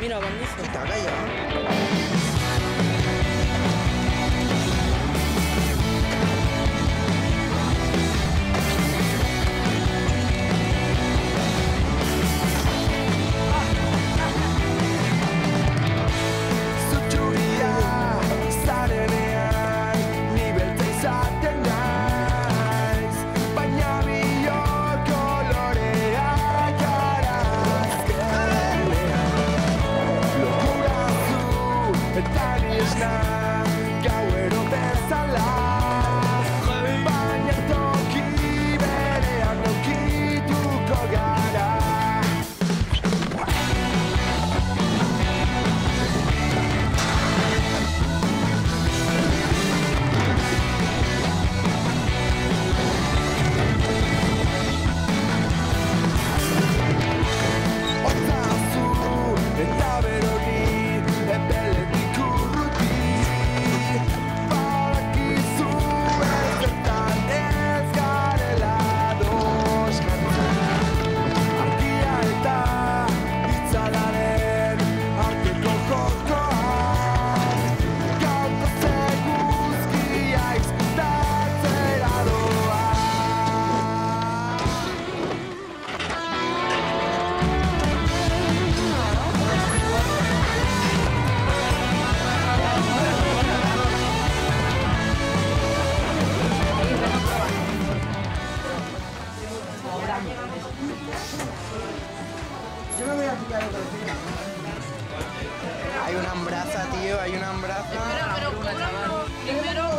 Mira, van Qué Okay. Hay una hambraza, tío, hay una hambraza. Pero, pero, primero. Dinero,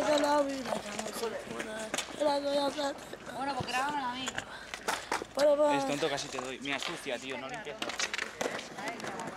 Sacar la vida. Bueno, pues grábame a mí. Es tonto, casi te doy. Mira, sucia, tío, no limpies. Venga.